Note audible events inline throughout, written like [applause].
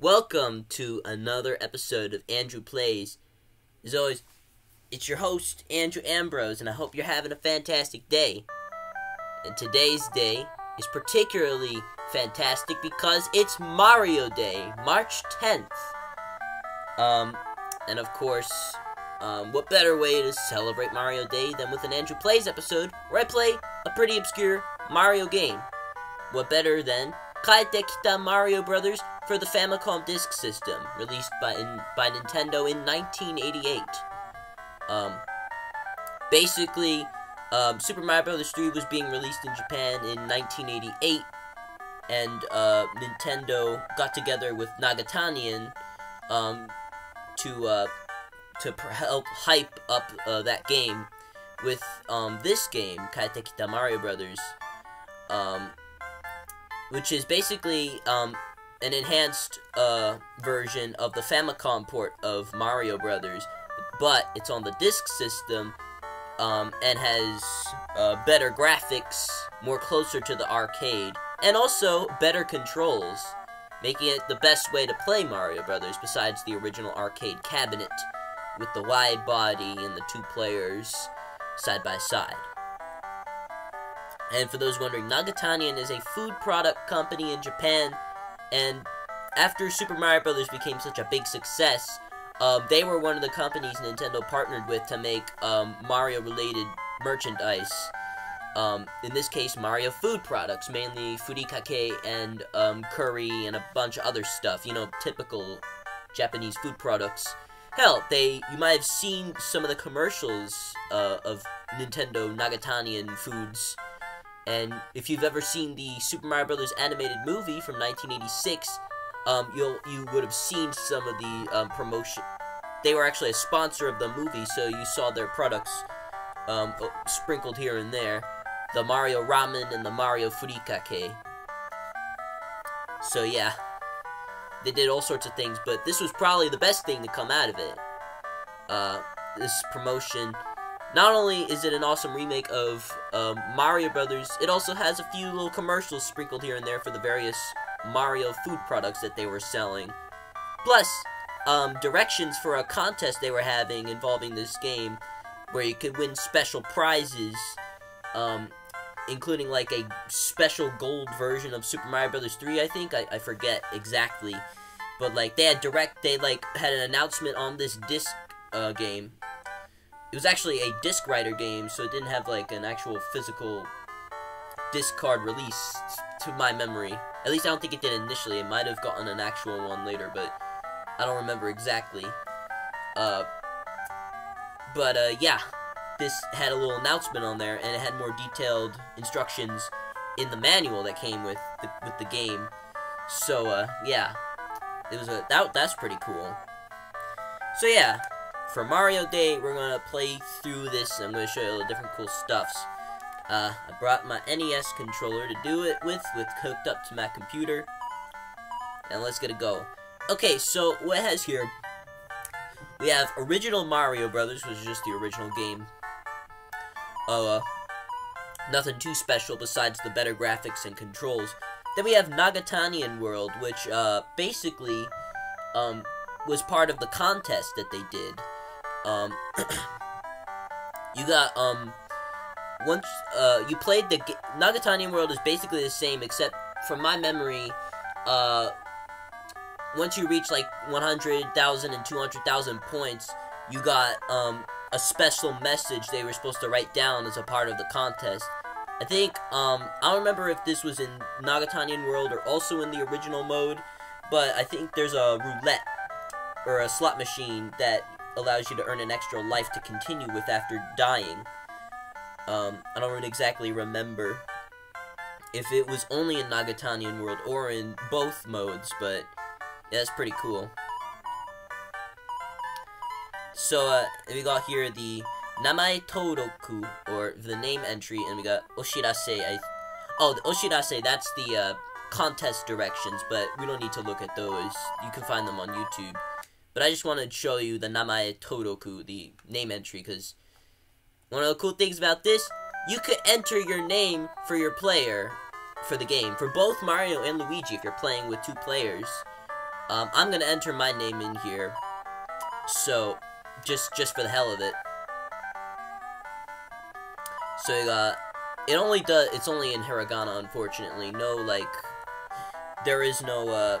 Welcome to another episode of Andrew Plays. As always, it's your host, Andrew Ambrose, and I hope you're having a fantastic day. And today's day is particularly fantastic because it's Mario Day, March 10th. Um, and of course, um, what better way to celebrate Mario Day than with an Andrew Plays episode where I play a pretty obscure Mario game? What better than Kaettekita Mario Brothers for the Famicom Disk System, released by in, by Nintendo in 1988. Um, basically, um, Super Mario Bros. 3 was being released in Japan in 1988, and uh, Nintendo got together with Nagatanien um, to uh, to help hype up uh, that game with um, this game, Kita Mario Brothers. Um, which is basically um, an enhanced uh, version of the Famicom port of Mario Brothers, but it's on the disk system um, and has uh, better graphics, more closer to the arcade, and also better controls, making it the best way to play Mario Brothers besides the original arcade cabinet with the wide body and the two players side by side. And for those wondering, Nagatanien is a food product company in Japan, and after Super Mario Brothers became such a big success, um, they were one of the companies Nintendo partnered with to make um, Mario-related merchandise. Um, in this case, Mario food products, mainly furikake and um, curry and a bunch of other stuff. You know, typical Japanese food products. Hell, they you might have seen some of the commercials uh, of Nintendo Nagatanien foods and if you've ever seen the Super Mario Brothers animated movie from 1986, um, you'll you would have seen some of the um, promotion. They were actually a sponsor of the movie, so you saw their products um, sprinkled here and there. The Mario Ramen and the Mario Furikake. So yeah, they did all sorts of things, but this was probably the best thing to come out of it. Uh, this promotion not only is it an awesome remake of um, Mario Brothers, it also has a few little commercials sprinkled here and there for the various Mario food products that they were selling. Plus, um, directions for a contest they were having involving this game, where you could win special prizes, um, including like a special gold version of Super Mario Brothers 3, I think. I, I forget exactly. But like they had direct, they like had an announcement on this disc uh, game it was actually a disc writer game, so it didn't have like an actual physical disc card release to my memory. At least I don't think it did initially. It might have gotten an actual one later, but I don't remember exactly. Uh, but uh, yeah, this had a little announcement on there, and it had more detailed instructions in the manual that came with the, with the game. So uh, yeah, it was a that that's pretty cool. So yeah, for Mario Day, we're going to play through this, I'm going to show you all the different cool stuffs. Uh, I brought my NES controller to do it with, with hooked up to my computer. And let's get it go. Okay, so what has here, we have original Mario Brothers, which is just the original game. Uh, nothing too special besides the better graphics and controls. Then we have Nagatanien World, which, uh, basically, um, was part of the contest that they did. Um, [clears throat] you got, um, once, uh, you played the, Nagatanien World is basically the same, except, from my memory, uh, once you reach, like, 100,000 and 200,000 points, you got, um, a special message they were supposed to write down as a part of the contest. I think, um, I don't remember if this was in Nagatanien World or also in the original mode, but I think there's a roulette, or a slot machine that allows you to earn an extra life to continue with after dying. Um, I don't really exactly remember if it was only in Nagatanien World or in both modes, but yeah, that's pretty cool. So, uh, we got here the Namae Toroku, or the name entry, and we got Oshirase. I, oh, the Oshirase, that's the, uh, contest directions, but we don't need to look at those. You can find them on YouTube. But I just wanted to show you the Namae Toroku, the name entry, because one of the cool things about this, you could enter your name for your player for the game. For both Mario and Luigi, if you're playing with two players, Um, I'm gonna enter my name in here. So, just just for the hell of it. So you got, it only does, it's only in hiragana, unfortunately. No, like, there is no, uh,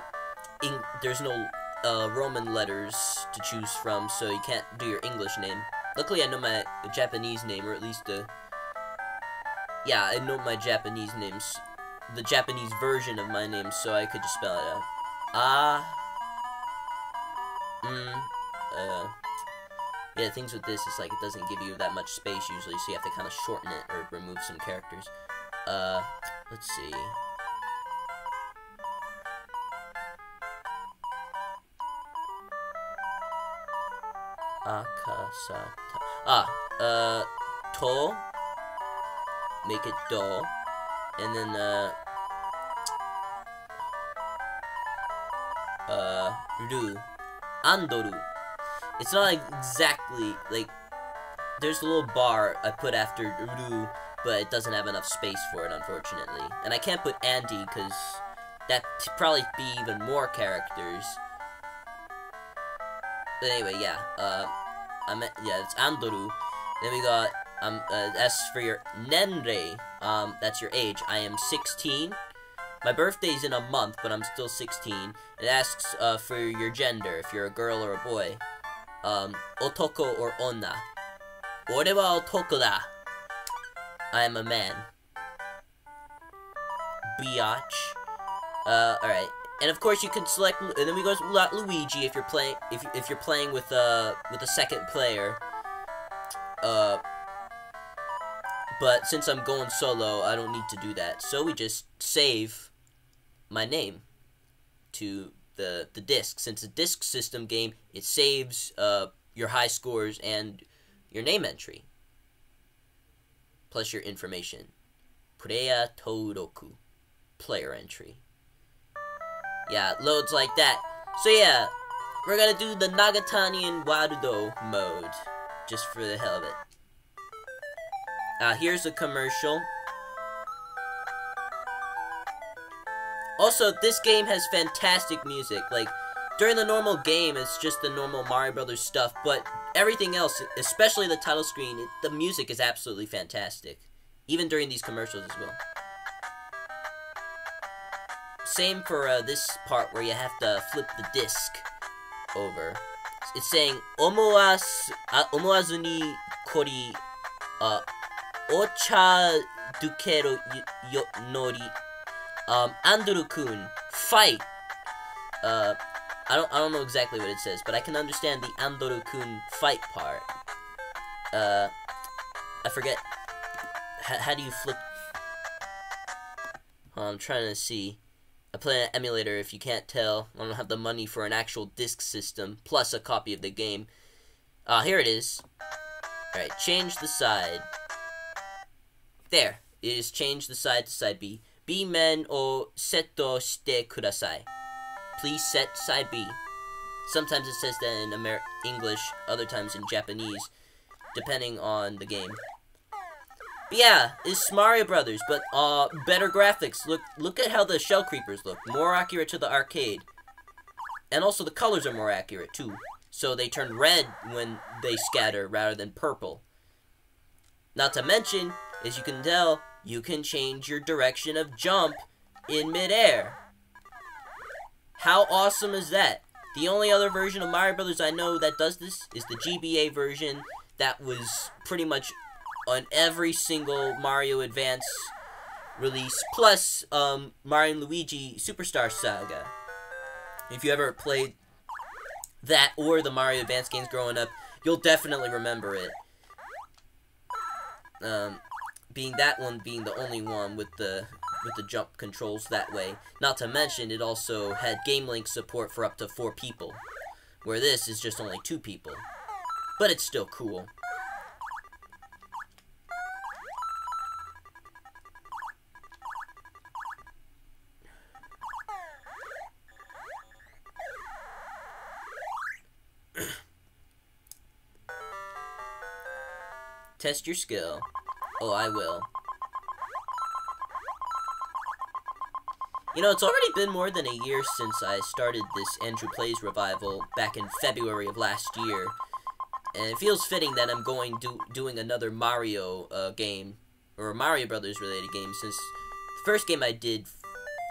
in, there's no, uh, Roman letters to choose from, so you can't do your English name. Luckily, I know my Japanese name, or at least the, yeah, I know my Japanese names, the Japanese version of my name, so I could just spell it out. Ah, mm, uh, yeah, things with this is like it doesn't give you that much space usually, so you have to kind of shorten it or remove some characters. Uh, let's see. Akasata. Ah, uh, to. Make it do. And then, uh, uh, ru. Andoru. It's not exactly, like, there's a little bar I put after ru, but it doesn't have enough space for it, unfortunately. And I can't put Andy, because that'd probably be even more characters. But anyway, yeah, uh, I yeah, it's Andoru. Then we got, um, uh, as for your Nenrei, um, that's your age. I am 16. My birthday's in a month, but I'm still 16. It asks, uh, for your gender, if you're a girl or a boy. Um, otoko or onna. Ore wa otoko da. I am a man. Biatch. Uh, alright. And of course you can select, and then we go to Luigi if you're playing, if, if you're playing with, uh, with a second player. Uh, but since I'm going solo, I don't need to do that. So we just save my name to the, the disc. Since it's a disc system game, it saves, uh, your high scores and your name entry. Plus your information. Player Toroku. Player entry yeah, loads like that. So yeah, we're gonna do the Nagatani Nagatanien Warudo mode, just for the hell of it. Uh, here's a commercial. Also, this game has fantastic music. Like, during the normal game, it's just the normal Mario Brothers stuff, but everything else, especially the title screen, it, the music is absolutely fantastic. Even during these commercials as well. Same for uh, this part where you have to flip the disc over. It's saying, Omoas, uh, ni kori, uh, ocha dukero yo nori, um, Anduru-kun, fight. Uh, I don't, I don't know exactly what it says, but I can understand the Andoru-kun fight part. Uh, I forget. H how do you flip? I'm trying to see. I play an emulator if you can't tell. I don't have the money for an actual disc system, plus a copy of the game. Ah, uh, here it is. Alright, change the side. There. It is change the side to side B. B men o seto shite kudasai. Please set side B. Sometimes it says that in Amer English, other times in Japanese, depending on the game. But yeah, it's Mario Brothers, but uh, better graphics. Look, look at how the shell creepers look. More accurate to the arcade, and also the colors are more accurate too. So they turn red when they scatter rather than purple. Not to mention, as you can tell, you can change your direction of jump in midair. How awesome is that? The only other version of Mario Brothers I know that does this is the GBA version that was pretty much on every single Mario Advance release, plus um, Mario and Luigi Superstar Saga. If you ever played that or the Mario Advance games growing up, you'll definitely remember it. Um, being that one being the only one with the with the jump controls that way. Not to mention, it also had Game Link support for up to four people, where this is just only two people. But it's still cool. Test your skill. Oh, I will. You know, it's already been more than a year since I started this Andrew Plays revival back in February of last year. And it feels fitting that I'm going do doing another Mario uh, game, or Mario Brothers related game, since the first game I did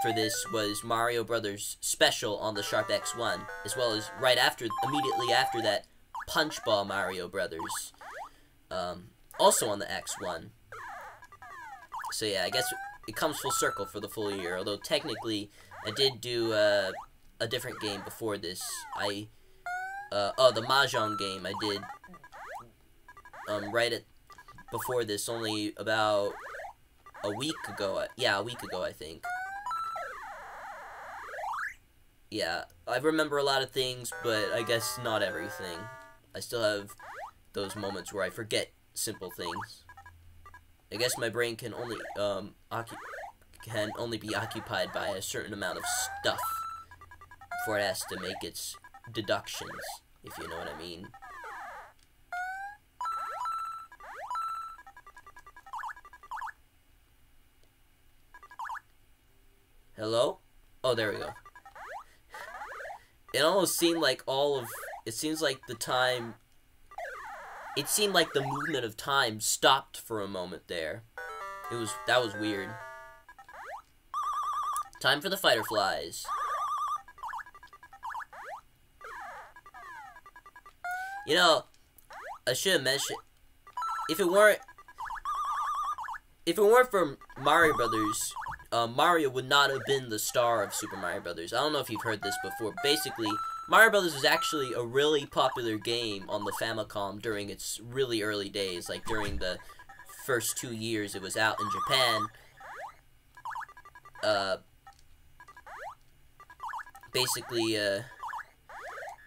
for this was Mario Brothers Special on the Sharp X1, as well as right after, immediately after that, Punchball Mario Brothers, um, also on the X1. So yeah, I guess it comes full circle for the full year. Although technically, I did do uh, a different game before this. I uh, oh the mahjong game I did um, right at before this, only about a week ago. Yeah, a week ago I think. Yeah, I remember a lot of things, but I guess not everything. I still have those moments where I forget simple things. I guess my brain can only um can only be occupied by a certain amount of stuff before it has to make its deductions, if you know what I mean. Hello? Oh, there we go. It almost seemed like all of... It seems like the time it seemed like the movement of time stopped for a moment there. It was that was weird. Time for the fighter flies. You know, I should have mentioned if it weren't if it weren't for Mario Brothers, uh, Mario would not have been the star of Super Mario Brothers. I don't know if you've heard this before. Basically, Mario Brothers was actually a really popular game on the Famicom during its really early days, like during the first two years it was out in Japan. Uh, basically, uh,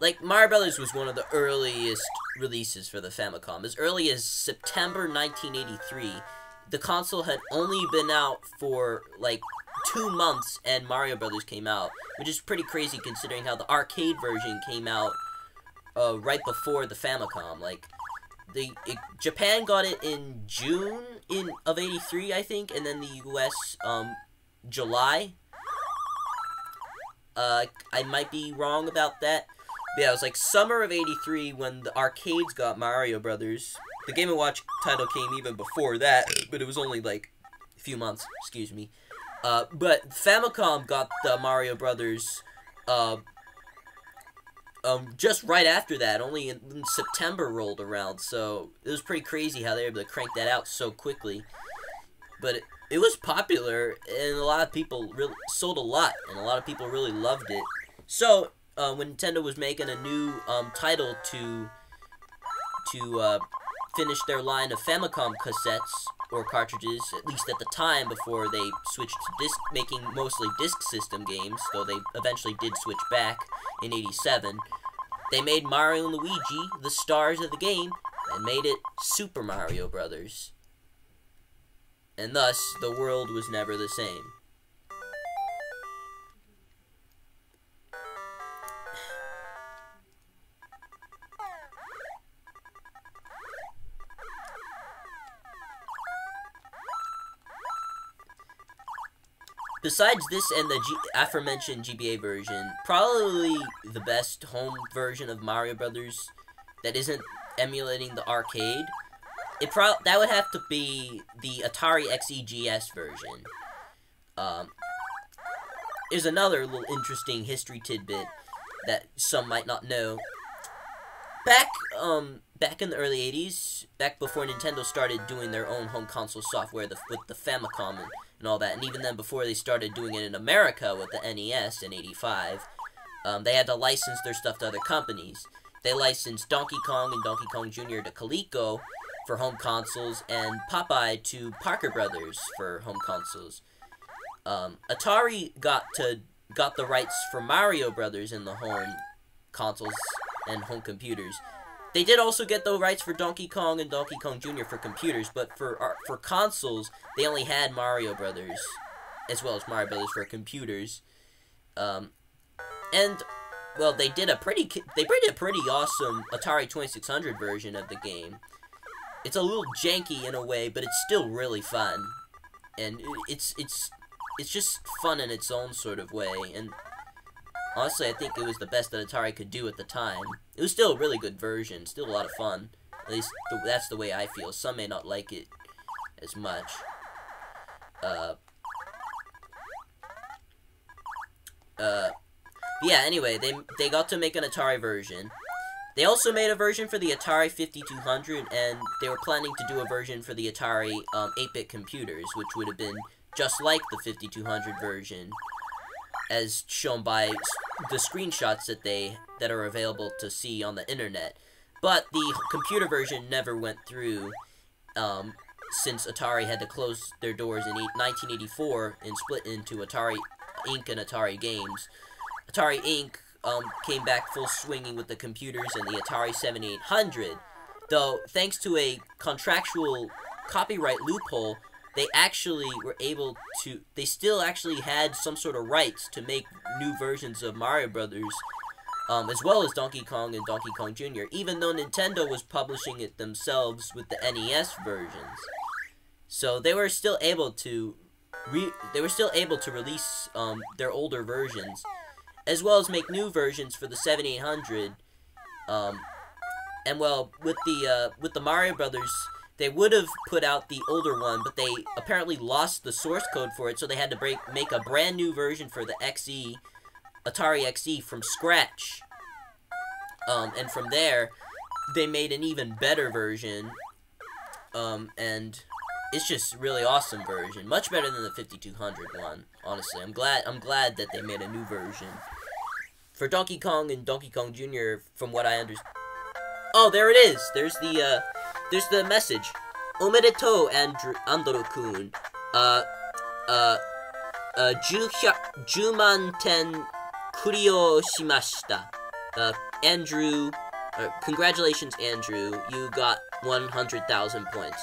like Mario Brothers was one of the earliest releases for the Famicom. As early as September 1983, the console had only been out for like two months and Mario Brothers came out, which is pretty crazy considering how the arcade version came out uh, right before the Famicom. Like, the it, Japan got it in June in of '83, I think, and then the U.S. um July. Uh, I might be wrong about that. But yeah, it was like summer of '83 when the arcades got Mario Brothers. The Game & Watch title came even before that, but it was only like a few months. Excuse me. Uh, but Famicom got the Mario Brothers uh, um, just right after that. Only in, in, September rolled around, so it was pretty crazy how they were able to crank that out so quickly. But it, it was popular, and a lot of people really sold a lot, and a lot of people really loved it. So uh, when Nintendo was making a new um, title to to uh, finish their line of Famicom cassettes, or cartridges, at least at the time before they switched to disc, making mostly disk system games, though they eventually did switch back in 87. They made Mario and Luigi the stars of the game and made it Super Mario Brothers. And thus, the world was never the same. Besides this and the G aforementioned GBA version, probably the best home version of Mario Brothers that isn't emulating the arcade, it pro that would have to be the Atari XEGS version. Um, another little interesting history tidbit that some might not know. Back, um, back in the early 80s, back before Nintendo started doing their own home console software the, with the Famicom and and all that. And even then, before they started doing it in America with the NES in 85, um, they had to license their stuff to other companies. They licensed Donkey Kong and Donkey Kong Jr. to Coleco for home consoles, and Popeye to Parker Brothers for home consoles. Um, Atari got to got the rights for Mario Brothers in the home consoles and home computers. They did also get the rights for Donkey Kong and Donkey Kong Jr. for computers, but for uh, for consoles, they only had Mario Brothers, as well as Mario Brothers for computers. Um, and well, they did a pretty they did a pretty awesome Atari 2600 version of the game. It's a little janky in a way, but it's still really fun, and it's it's it's just fun in its own sort of way, and honestly, I think it was the best that Atari could do at the time. It was still a really good version, still a lot of fun. At least th that's the way I feel. Some may not like it as much. Uh, uh, yeah, anyway, they, they got to make an Atari version. They also made a version for the Atari 5200, and they were planning to do a version for the Atari 8-bit um, computers, which would have been just like the 5200 version, as shown by the screenshots that they that are available to see on the internet. But the computer version never went through, um, since Atari had to close their doors in 1984 and split into Atari Inc. and Atari Games. Atari Inc. Um, came back full swinging with the computers and the Atari 7800, though thanks to a contractual copyright loophole, they actually were able to, they still actually had some sort of rights to make new versions of Mario Brothers, um, as well as Donkey Kong and Donkey Kong Jr., even though Nintendo was publishing it themselves with the NES versions. So they were still able to they were still able to release um, their older versions, as well as make new versions for the 7800. Um, and well, with the uh, with the Mario Brothers, they would have put out the older one, but they apparently lost the source code for it, so they had to break make a brand new version for the XE, Atari XE from scratch. Um, and from there, they made an even better version. Um, and it's just really awesome version. Much better than the 5200 one, honestly. I'm glad I'm glad that they made a new version. For Donkey Kong and Donkey Kong Jr., from what I understand... Oh, there it is! There's the, uh, there's the message. Omedetou, Andrew, Andoro-kun. Uh, uh, uh, 10万点クリオしました. Uh, Andrew, uh, congratulations, Andrew. You got 100,000 points.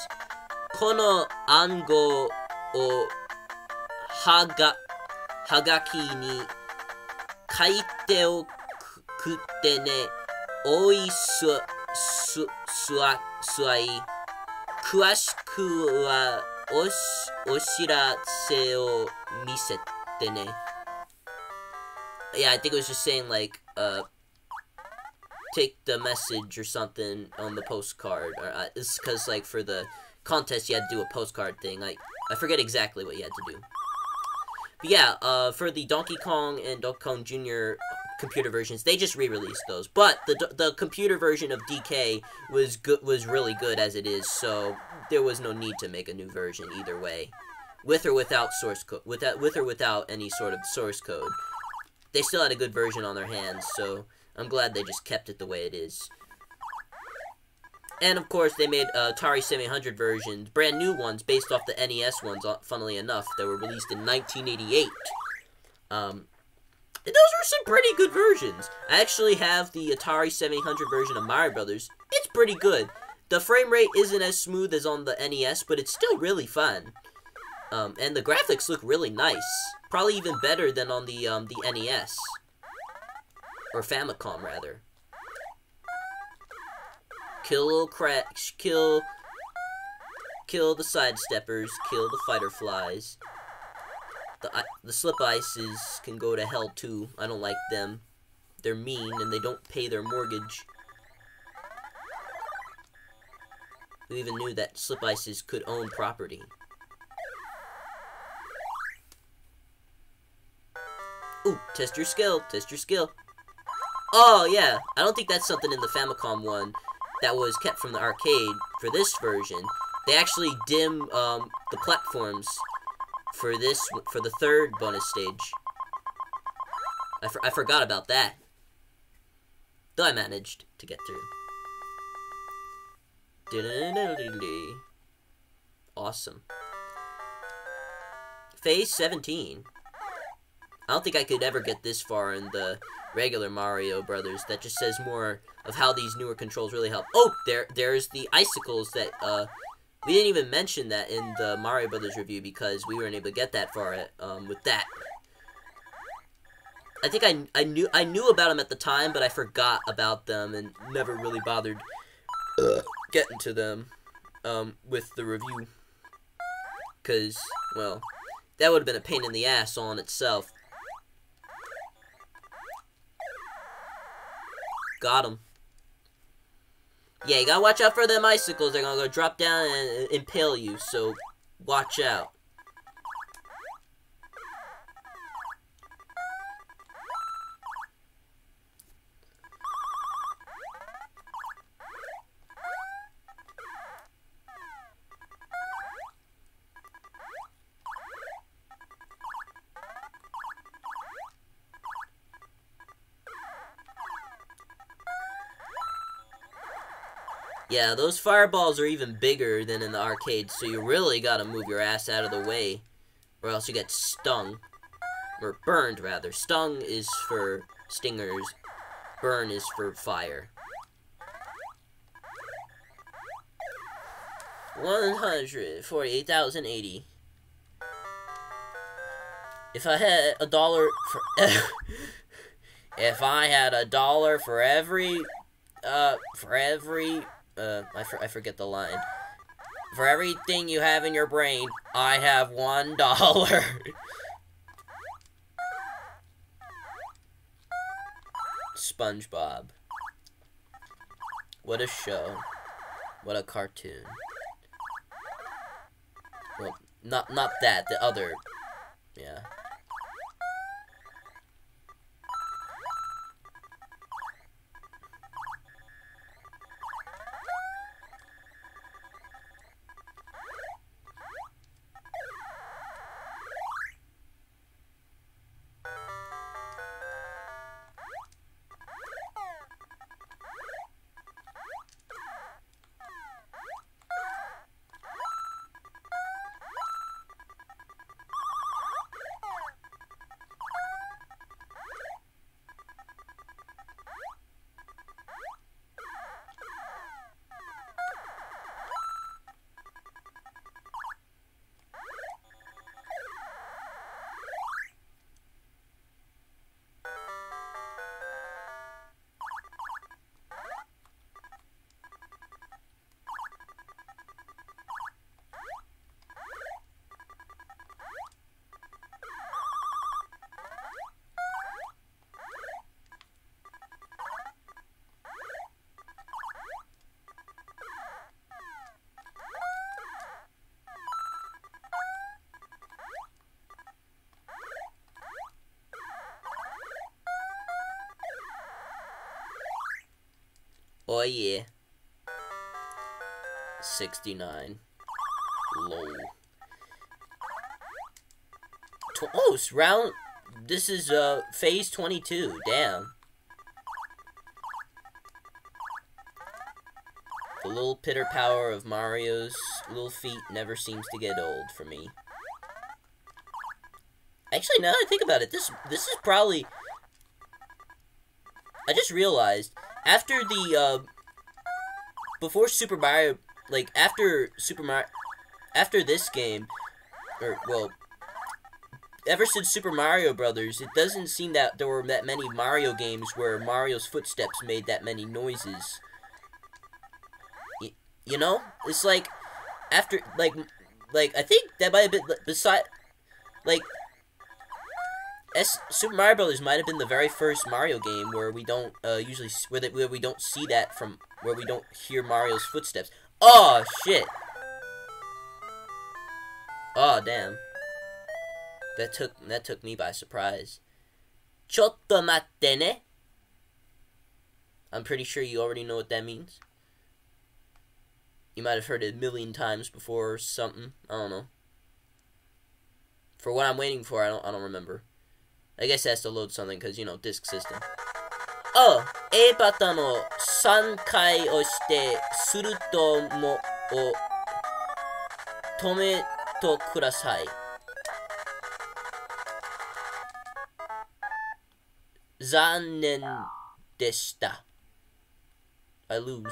この暗号をはが、はがきに書いておくってね。おいす、 す、すわ、すわい。詳しくはおし、お知らせを見せてね。Yeah, I think it was just saying like, uh, take the message or something on the postcard. Or, uh, it's because like for the contest, you had to do a postcard thing. Like, I forget exactly what you had to do. But yeah, uh, for the Donkey Kong and Donkey Kong Jr. computer versions, they just re-released those. But the the computer version of DK was good, was really good as it is. So there was no need to make a new version either way, with or without source code, without with or without any sort of source code. They still had a good version on their hands, so I'm glad they just kept it the way it is. And of course, they made uh, Atari 700 versions, brand new ones, based off the NES ones, uh, funnily enough, that were released in 1988. Um, those were some pretty good versions. I actually have the Atari 700 version of Mario Brothers. It's pretty good. The frame rate isn't as smooth as on the NES, but it's still really fun. Um, and the graphics look really nice. Probably even better than on the um, the NES. Or Famicom, rather. Kill cracks, kill, kill the sidesteppers, kill the fighter flies. The, the Slipices can go to hell too. I don't like them. They're mean and they don't pay their mortgage. Who even knew that Slipices could own property? Ooh, test your skill, test your skill. Oh, yeah, I don't think that's something in the Famicom one that was kept from the arcade for this version. They actually dim um, the platforms for this for the third bonus stage. I, for, I forgot about that. Though I managed to get through. Awesome. Phase 17. I don't think I could ever get this far in the regular Mario Brothers. That just says more of how these newer controls really help. Oh, there, there's the icicles that, uh, we didn't even mention that in the Mario Brothers review because we weren't able to get that far, um, with that. I think I, I knew I knew about them at the time, but I forgot about them and never really bothered uh, getting to them um, with the review. Because, well, that would have been a pain in the ass on itself. Got him. Yeah, you gotta watch out for them icicles. They're gonna go drop down and impale you, so watch out. Yeah, those fireballs are even bigger than in the arcade, so you really gotta move your ass out of the way, or else you get stung. Or burned, rather. Stung is for stingers, burn is for fire. 148,080. If I had a dollar for... [laughs] if I had a dollar for every... Uh, for every uh, I, for, I forget the line. For everything you have in your brain, I have one dollar. [laughs] SpongeBob. What a show. What a cartoon. Well, not not that, the other. Yeah. Oh yeah. 69. Low. Oh, it's round... This is, uh, phase 22. Damn. The little pitter power of Mario's little feet never seems to get old for me. Actually, now that I think about it, this this is probably... I just realized after the uh, before Super Mario, like after Super Mario, after this game, or well, ever since Super Mario Brothers, it doesn't seem that there were that many Mario games where Mario's footsteps made that many noises. Y you know, it's like after like like I think that might have been beside like S Super Mario Brothers might have been the very first Mario game where we don't uh, usually where, the, where we don't see that from where we don't hear Mario's footsteps. Oh shit! Oh damn! That took that took me by surprise. Chotto matte ne. I'm pretty sure you already know what that means. You might have heard it a million times before or something. I don't know. For what I'm waiting for, I don't I don't remember. I guess it has to load something because, you know, disk system. Oh, A パタの3回押して、するともを止めとください。残念でした。I lose.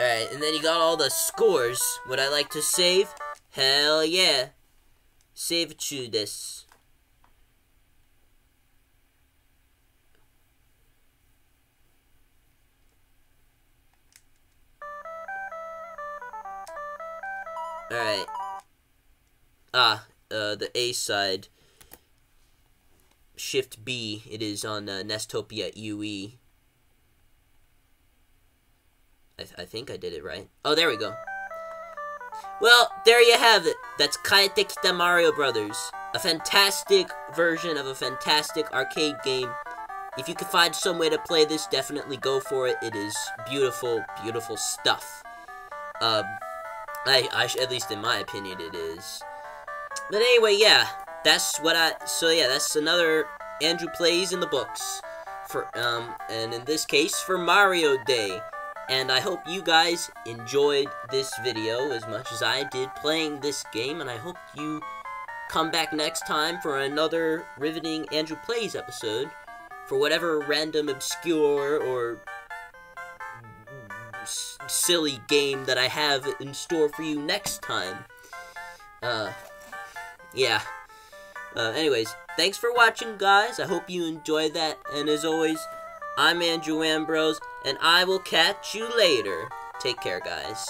Alright, and then you got all the scores. Would I like to save? Hell yeah. Save to this. Alright. Ah, uh, the A side. Shift B, it is on uh, Nestopia UE. I, th I think I did it right. Oh, there we go. Well, there you have it. That's Kaettekita Mario Brothers. A fantastic version of a fantastic arcade game. If you can find some way to play this, definitely go for it. It is beautiful, beautiful stuff. Um, I, I, at least in my opinion, it is. But anyway, yeah, that's what I. So yeah, that's another Andrew plays in the books for um, and in this case for Mario Day. And I hope you guys enjoyed this video as much as I did playing this game, and I hope you come back next time for another riveting Andrew Plays episode for whatever random, obscure, or silly game that I have in store for you next time. Uh, yeah. Uh, anyways, thanks for watching, guys. I hope you enjoyed that, and as always, I'm Andrew Ambrose, and I will catch you later. Take care, guys.